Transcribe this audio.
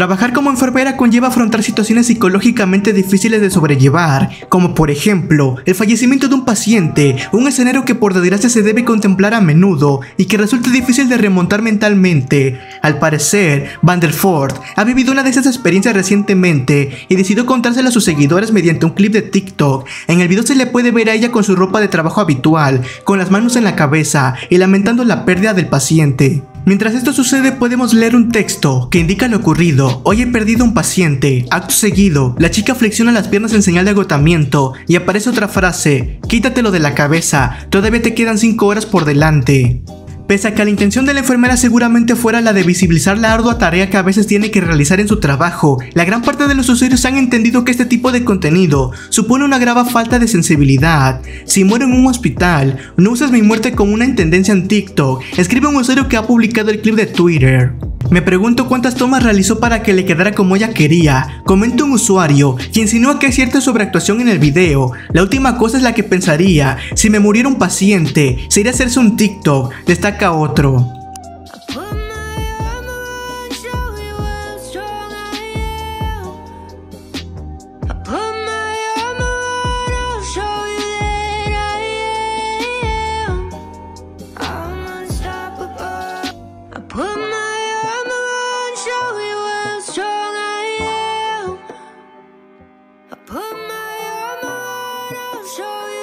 Trabajar como enfermera conlleva afrontar situaciones psicológicamente difíciles de sobrellevar, como por ejemplo el fallecimiento de un paciente, un escenario que por desgracia se debe contemplar a menudo y que resulta difícil de remontar mentalmente. Al parecer, Vanderford ha vivido una de esas experiencias recientemente y decidió contárselo a sus seguidores mediante un clip de TikTok. En el video se le puede ver a ella con su ropa de trabajo habitual, con las manos en la cabeza y lamentando la pérdida del paciente. Mientras esto sucede podemos leer un texto que indica lo ocurrido. Hoy he perdido un paciente. Acto seguido, la chica flexiona las piernas en señal de agotamiento y aparece otra frase. Quítatelo de la cabeza, todavía te quedan 5 horas por delante. Pese a que la intención de la enfermera seguramente fuera la de visibilizar la ardua tarea que a veces tiene que realizar en su trabajo, la gran parte de los usuarios han entendido que este tipo de contenido supone una grave falta de sensibilidad. Si muero en un hospital, no uses mi muerte como una tendencia en TikTok, escribe un usuario que ha publicado el clip de Twitter. Me pregunto cuántas tomas realizó para que le quedara como ella quería. Comenta un usuario que insinúa que hay cierta sobreactuación en el video. La última cosa es la que pensaría. Si me muriera un paciente, sería hacerse un TikTok, destaca otro. show you